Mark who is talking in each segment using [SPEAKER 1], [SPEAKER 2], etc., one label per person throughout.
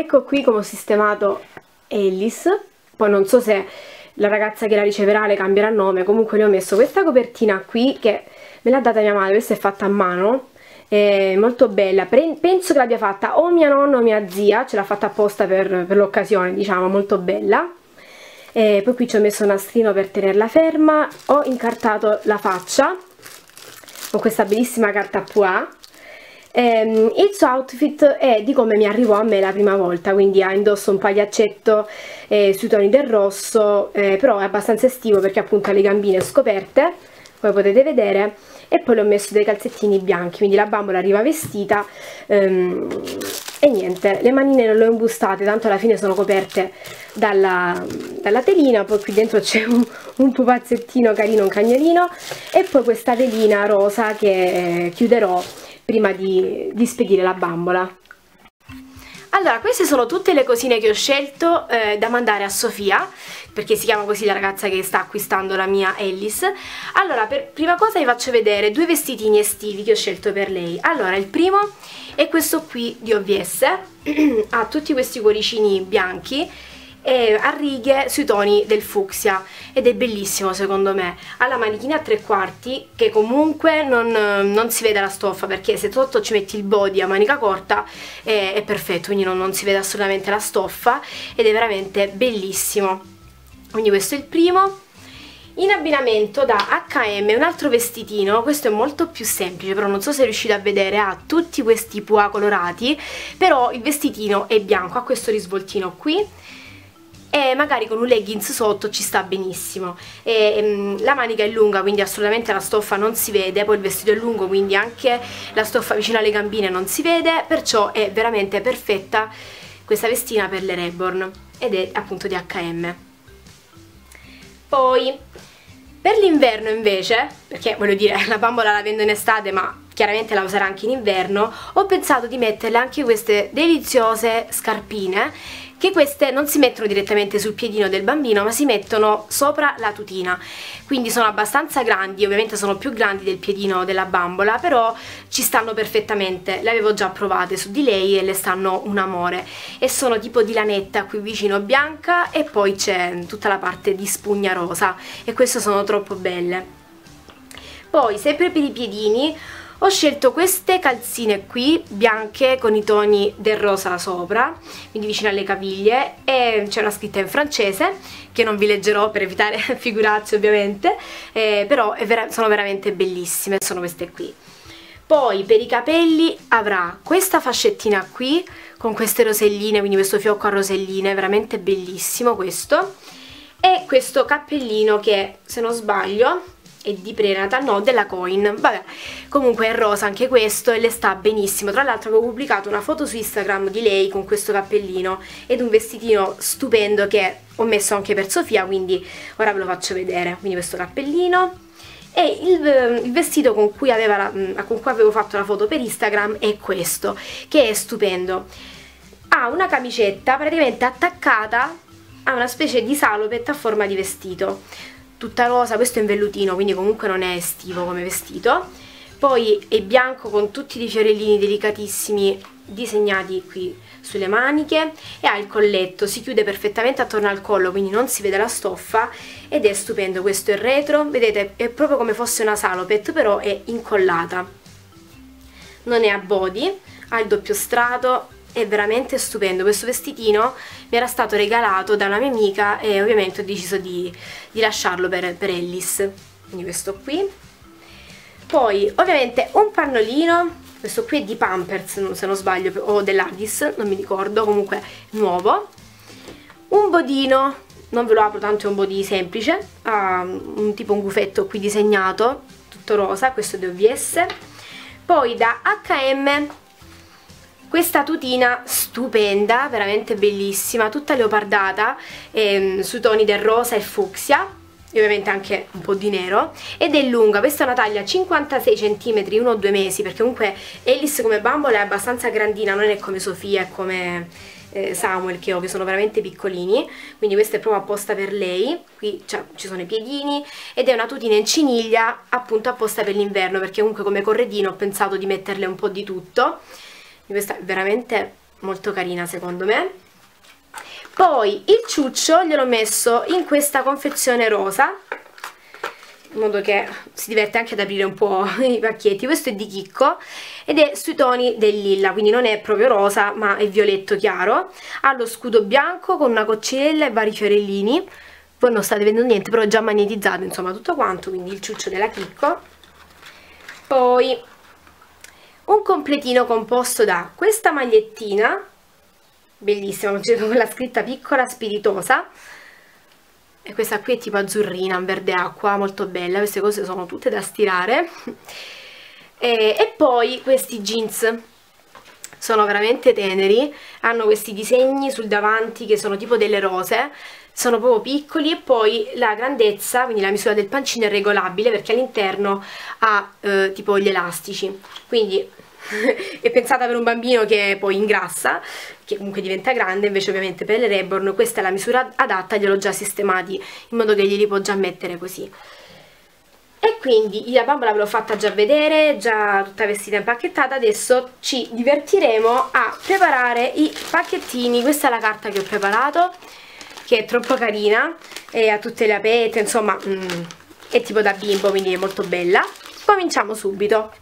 [SPEAKER 1] ecco qui come ho sistemato Ellis poi non so se la ragazza che la riceverà le cambierà nome. Comunque le ho messo questa copertina qui che me l'ha data mia madre. Questa è fatta a mano. È molto bella. Penso che l'abbia fatta o mia nonna o mia zia. Ce l'ha fatta apposta per, per l'occasione diciamo molto bella. E poi qui ci ho messo un nastrino per tenerla ferma. Ho incartato la faccia con questa bellissima carta Pois ehm, il suo outfit è di come mi arrivò a me la prima volta quindi ha indosso un pagliaccetto eh, sui toni del rosso eh, però è abbastanza estivo perché appunto ha le gambine scoperte come potete vedere e poi le ho messo dei calzettini bianchi quindi la bambola arriva vestita ehm, e niente le manine non le ho imbustate tanto alla fine sono coperte dalla, dalla telina poi qui dentro c'è un, un pupazzettino carino un cagnolino e poi questa velina rosa che chiuderò prima di, di spedire la bambola allora, queste sono tutte le cosine che ho scelto eh, da mandare a Sofia, perché si chiama così la ragazza che sta acquistando la mia Ellis. Allora, per prima cosa vi faccio vedere due vestitini estivi che ho scelto per lei. Allora, il primo è questo qui di OVS, ha tutti questi cuoricini bianchi e a righe sui toni del fucsia. Ed è bellissimo secondo me. Ha la manichina a tre quarti che comunque non, non, si vede la stoffa perché se sotto ci metti il body a manica corta è, è perfetto quindi non, non si vede assolutamente la stoffa ed è veramente bellissimo. Quindi questo è il primo. In abbinamento da H&M un altro vestitino, questo è molto più semplice però non so se riuscite a vedere, ha tutti questi pua colorati però il vestitino è bianco, ha questo risvoltino qui e magari con un leggings sotto ci sta benissimo. E, um, la manica è lunga quindi assolutamente la stoffa non si vede poi il vestito è lungo quindi anche la stoffa vicino alle gambine non si vede perciò è veramente perfetta questa vestina per le Reborn ed è appunto di H&M. Poi per l'inverno invece perché voglio dire la bambola la vendo in estate ma chiaramente la userà anche in inverno ho pensato di metterle anche queste deliziose scarpine che queste non si mettono direttamente sul piedino del bambino ma si mettono sopra la tutina. Quindi sono abbastanza grandi ovviamente sono più grandi del piedino della bambola però ci stanno perfettamente. Le avevo già provate su di lei e le stanno un amore. E sono tipo di lanetta qui vicino bianca e poi c'è tutta la parte di spugna rosa. E queste sono troppo belle. Poi sempre per i piedini ho scelto queste calzine qui bianche con i toni del rosa sopra quindi vicino alle caviglie e c'è una scritta in francese che non vi leggerò per evitare figuracce ovviamente eh, però vera sono veramente bellissime sono queste qui. Poi per i capelli avrà questa fascettina qui con queste roselline quindi questo fiocco a roselline veramente bellissimo questo e questo cappellino che se non sbaglio è di prenatal, no, della coin. Vabbè, comunque è rosa anche questo e le sta benissimo. Tra l'altro avevo pubblicato una foto su Instagram di lei con questo cappellino ed un vestitino stupendo che ho messo anche per Sofia quindi ora ve lo faccio vedere. Quindi questo cappellino e il, il vestito con cui, la, mm, con cui avevo fatto la foto per Instagram è questo che è stupendo. Ha una camicetta praticamente attaccata a una specie di salopetta a forma di vestito tutta rosa, questo è in vellutino quindi comunque non è estivo come vestito. Poi è bianco con tutti dei fiorellini delicatissimi disegnati qui sulle maniche e ha il colletto, si chiude perfettamente attorno al collo quindi non si vede la stoffa ed è stupendo, questo è il retro, vedete è proprio come fosse una salopet però è incollata. Non è a body, ha il doppio strato è veramente stupendo. Questo vestitino mi era stato regalato da una mia amica e ovviamente ho deciso di, di lasciarlo per, per Ellis. Quindi questo qui. Poi ovviamente un pannolino. Questo qui è di Pampers se non sbaglio o dell'Addis non mi ricordo. Comunque nuovo. Un bodino. Non ve lo apro tanto è un body semplice. Ha un tipo un gufetto qui disegnato tutto rosa. Questo è di OVS poi da H&M questa tutina stupenda, veramente bellissima, tutta leopardata ehm, sui toni del rosa e fucsia e ovviamente anche un po' di nero ed è lunga, questa è una taglia 56 cm, 1 o 2 mesi perché comunque Ellis come bambola è abbastanza grandina, non è come Sofia, è come eh, Samuel che ho, che sono veramente piccolini. Quindi questa è proprio apposta per lei. Qui cioè, ci sono i piedini ed è una tutina in ciniglia appunto apposta per l'inverno perché comunque come corredino ho pensato di metterle un po' di tutto questa è veramente molto carina secondo me. Poi il ciuccio gliel'ho messo in questa confezione rosa in modo che si diverte anche ad aprire un po' i pacchetti questo è di Chicco ed è sui toni del lilla quindi non è proprio rosa ma è violetto chiaro. Ha lo scudo bianco con una coccinella e vari fiorellini. Voi non state vedendo niente però è già magnetizzato insomma tutto quanto quindi il ciuccio della Chicco. Poi un completino composto da questa magliettina bellissima con la scritta piccola spiritosa e questa qui è tipo azzurrina, verde acqua, molto bella, queste cose sono tutte da stirare. E, e poi questi jeans sono veramente teneri, hanno questi disegni sul davanti che sono tipo delle rose sono proprio piccoli e poi la grandezza, quindi la misura del pancino è regolabile perché all'interno ha eh, tipo gli elastici. Quindi è pensata per un bambino che poi ingrassa che comunque diventa grande invece ovviamente per le Reborn questa è la misura adatta gliel'ho già sistemati in modo che glieli può già mettere così e quindi la bambola ve l'ho fatta già vedere, già tutta vestita e impacchettata, adesso ci divertiremo a preparare i pacchettini, questa è la carta che ho preparato, che è troppo carina, e ha tutte le apete, insomma mm, è tipo da bimbo, quindi è molto bella. Cominciamo subito.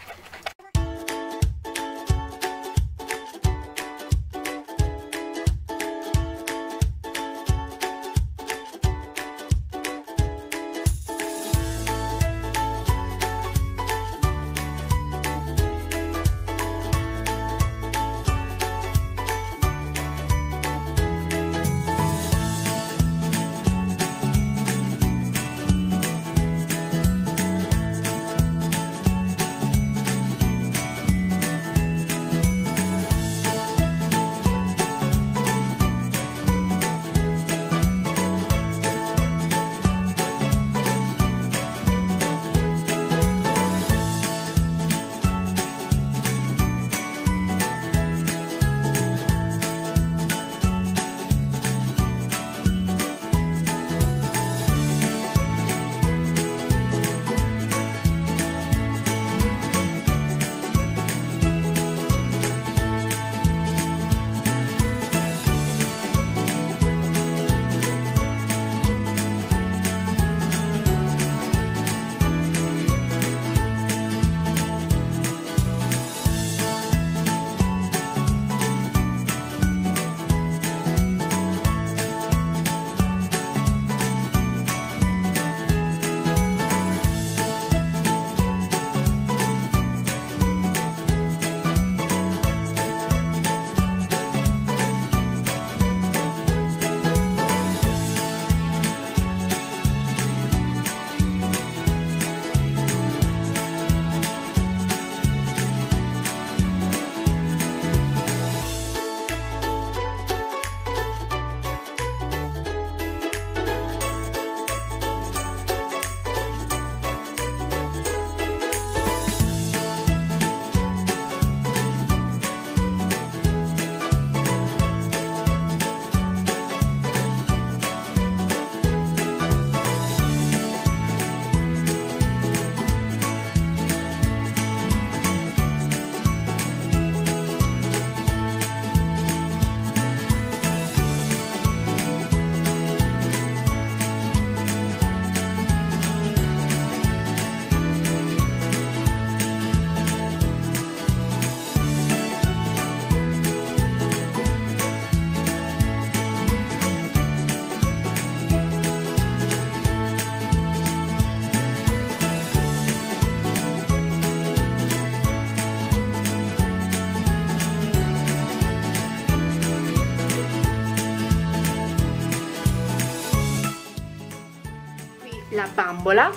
[SPEAKER 1] La bambola.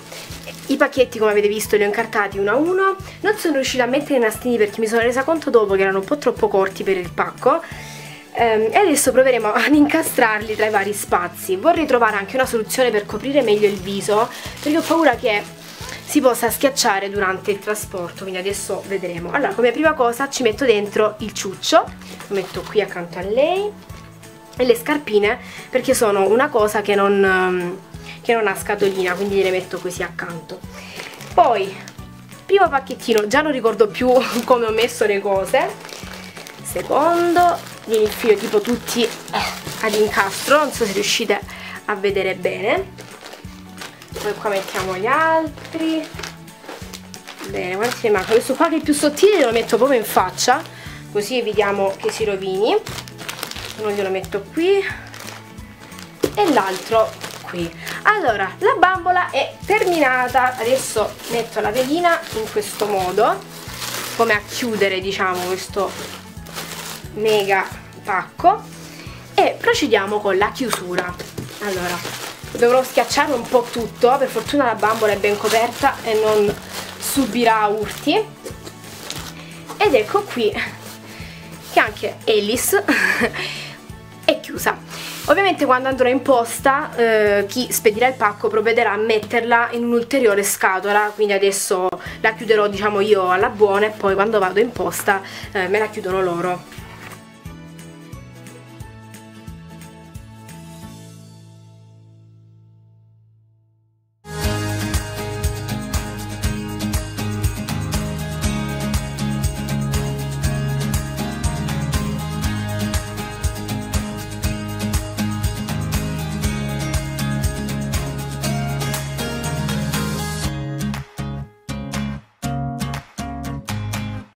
[SPEAKER 1] I pacchetti come avete visto li ho incartati uno a uno. Non sono riuscita a mettere i nastrini perché mi sono resa conto dopo che erano un po' troppo corti per il pacco. Ehm, e adesso proveremo ad incastrarli tra i vari spazi. Vorrei trovare anche una soluzione per coprire meglio il viso perché ho paura che si possa schiacciare durante il trasporto quindi adesso vedremo. Allora come prima cosa ci metto dentro il ciuccio lo metto qui accanto a lei e le scarpine perché sono una cosa che non ehm, che non ha scatolina quindi le metto così accanto. Poi primo pacchettino già non ricordo più come ho messo le cose. Secondo li infilo tipo tutti ad incastro non so se riuscite a vedere bene. Poi qua mettiamo gli altri. Bene quanti ne manca? Questo qua che è più sottile lo metto proprio in faccia così evitiamo che si rovini. Uno glielo metto qui. E l'altro qui. Allora la bambola è terminata. Adesso metto la velina in questo modo come a chiudere diciamo questo mega pacco. E procediamo con la chiusura. Allora dovrò schiacciare un po' tutto per fortuna la bambola è ben coperta e non subirà urti. Ed ecco qui che anche Alice è chiusa ovviamente quando andrò in posta eh, chi spedirà il pacco provvederà a metterla in un'ulteriore scatola quindi adesso la chiuderò diciamo io alla buona e poi quando vado in posta eh, me la chiudono loro